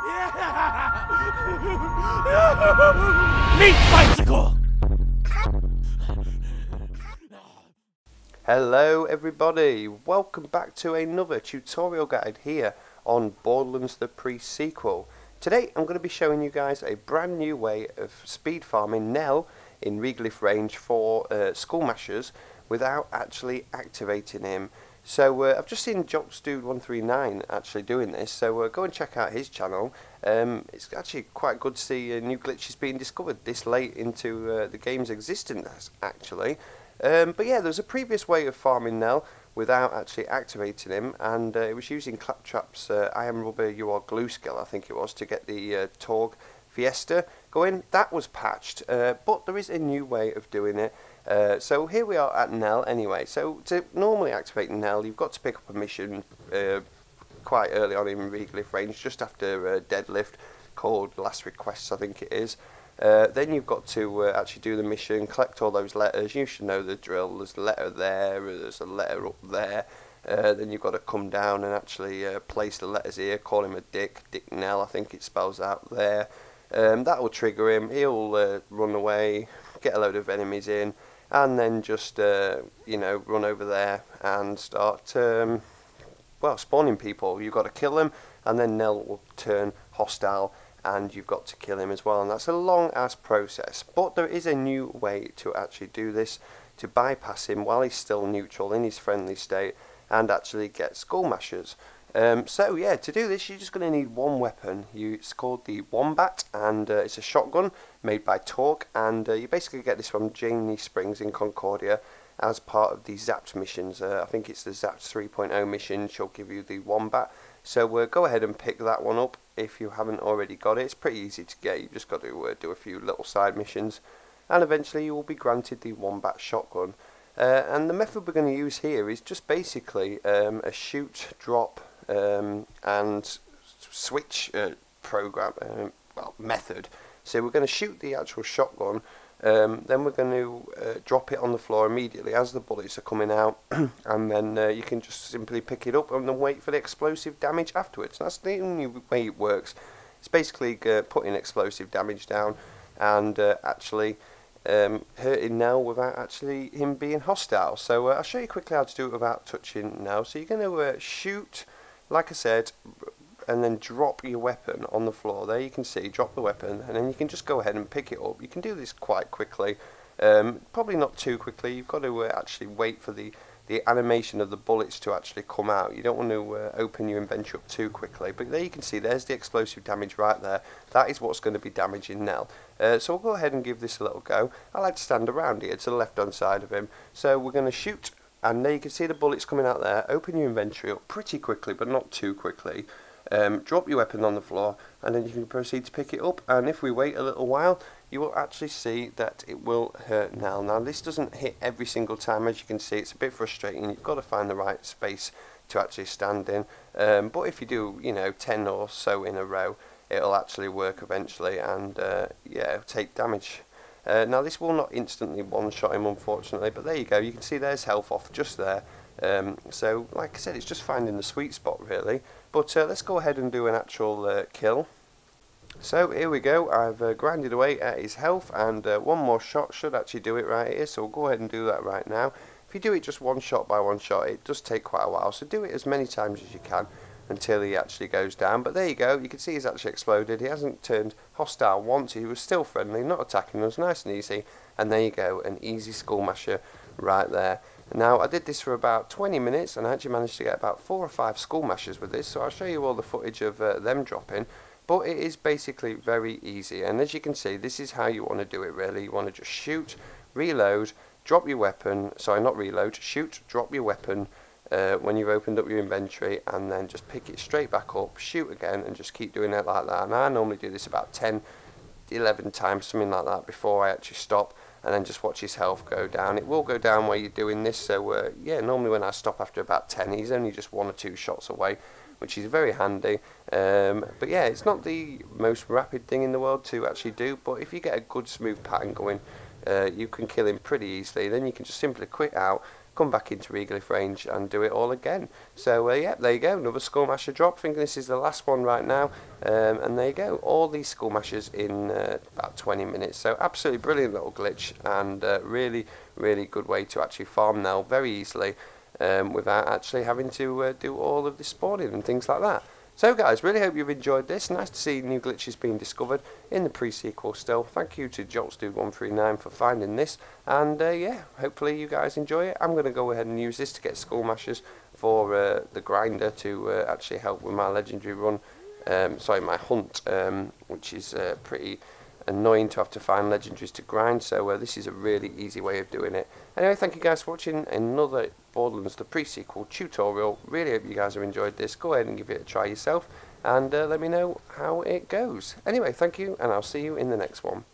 Meat bicycle! Hello everybody, welcome back to another tutorial guide here on Borderlands the Pre-Sequel. Today I'm going to be showing you guys a brand new way of speed farming Nel in Regolith range for uh, Skullmashers without actually activating him. So uh, I've just seen Joltzdude139 actually doing this, so uh, go and check out his channel. Um, it's actually quite good to see uh, new glitches being discovered this late into uh, the game's existence actually. Um, but yeah, there's a previous way of farming Nel without actually activating him, and uh, it was using Claptrap's uh, I am rubber, you are glue skill, I think it was, to get the Torgue Fiesta going. That was patched, but there is a new way of doing it. Uh, so here we are at Nell anyway. So to normally activate Nell, you've got to pick up a mission uh, quite early on in Regolith range, just after uh, deadlift, called Last Requests, I think it is. Uh, then you've got to uh, actually do the mission, collect all those letters. You should know the drill. There's a letter there, uh, there's a letter up there. Uh, then you've got to come down and actually uh, place the letters here, call him a dick, Dick Nell, I think it spells out there. Um, that will trigger him. He'll uh, run away, get a load of enemies in. And then just uh, you know run over there and start um, well spawning people. You've got to kill them, and then Nel will turn hostile and you've got to kill him as well. And that's a long ass process. But there is a new way to actually do this to bypass him while he's still neutral in his friendly state and actually get Skullmashers um, so yeah to do this you're just going to need one weapon you, it's called the Wombat and uh, it's a shotgun made by Torgue and uh, you basically get this from Janey Springs in Concordia as part of the Zapped missions uh, I think it's the Zapped 3.0 mission she'll give you the Wombat so uh, go ahead and pick that one up if you haven't already got it. It's pretty easy to get. You've just got to uh, do a few little side missions and eventually you will be granted the Wombat shotgun. Uh, and the method we're going to use here is just basically um, a shoot, drop um, and switch uh, program uh, well, method. So we're going to shoot the actual shotgun um, then we're going to uh, drop it on the floor immediately as the bullets are coming out and then uh, you can just simply pick it up and then wait for the explosive damage afterwards. That's the only way it works. It's basically uh, putting explosive damage down and uh, actually um, hurting Nel without actually him being hostile. So uh, I'll show you quickly how to do it without touching Nel. So you're going to uh, shoot, like I said, and then drop your weapon on the floor. There you can see, drop the weapon, and then you can just go ahead and pick it up. You can do this quite quickly, um, probably not too quickly. You've got to uh, actually wait for the, the animation of the bullets to actually come out. You don't want to uh, open your inventory up too quickly. But there you can see, there's the explosive damage right there. That is what's going to be damaging Nel. Uh, so we'll go ahead and give this a little go. I like to stand around here to the left hand side of him. So we're going to shoot and now you can see the bullets coming out there. Open your inventory up pretty quickly, but not too quickly. Um, drop your weapon on the floor and then you can proceed to pick it up and if we wait a little while you will actually see that it will hurt Nel. Now this doesn't hit every single time as you can see it's a bit frustrating you've got to find the right space to actually stand in um, but if you do you know 10 or so in a row it'll actually work eventually and uh, yeah take damage. Uh, now this will not instantly one shot him unfortunately but there you go. You can see there's health off just there. Um, so like I said it's just finding the sweet spot really. But uh, let's go ahead and do an actual uh, kill. So here we go, I've uh, grinded away at his health and uh, one more shot should actually do it right here, so we'll go ahead and do that right now. If you do it just one shot by one shot, it does take quite a while, so do it as many times as you can until he actually goes down. But there you go, you can see he's actually exploded, he hasn't turned hostile once, he was still friendly, not attacking us, nice and easy. And there you go, an easy Skullmasher right there. Now I did this for about 20 minutes and I actually managed to get about 4 or 5 Skullmashers with this so I'll show you all the footage of uh, them dropping but it is basically very easy and as you can see this is how you want to do it really you want to just shoot reload drop your weapon sorry not reload shoot drop your weapon uh, when you've opened up your inventory and then just pick it straight back up shoot again and just keep doing it like that and I normally do this about 10 11 times something like that before I actually stop and then just watch his health go down. It will go down while you're doing this, so uh, yeah, normally when I stop after about 10, he's only just one or two shots away, which is very handy. Um, but yeah, it's not the most rapid thing in the world to actually do, but if you get a good smooth pattern going, uh, you can kill him pretty easily. Then you can just simply quit out come back into Regolith range and do it all again. So uh, yeah, there you go, another Skullmasher drop. I think this is the last one right now. Um, and there you go, all these Skullmashers in uh, about 20 minutes. So absolutely brilliant little glitch and uh, really, really good way to actually farm now very easily um, without actually having to uh, do all of the spawning and things like that. So guys, really hope you've enjoyed this. Nice to see new glitches being discovered in the pre-sequel still. Thank you to Joltzdude139 for finding this. And uh, yeah, hopefully you guys enjoy it. I'm going to go ahead and use this to get Skullmashers for uh, the grinder to uh, actually help with my legendary run. Um, sorry, my hunt, um, which is uh, pretty annoying to have to find legendaries to grind, so uh, this is a really easy way of doing it. Anyway, thank you guys for watching another Borderlands the pre-sequel tutorial. Really hope you guys have enjoyed this. Go ahead and give it a try yourself, and uh, let me know how it goes. Anyway, thank you, and I'll see you in the next one.